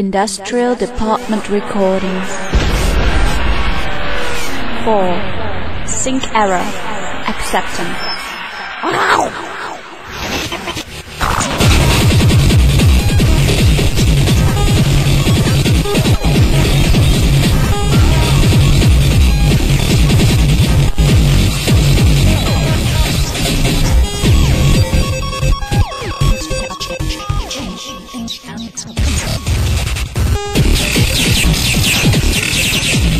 Industrial Department recordings. 4. Sync error. Acceptance. キャッキャッキャッキャッキャッキャッキャッキャ!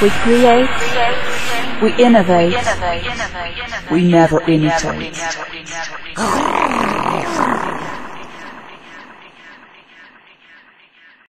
We create, we innovate, we never imitate.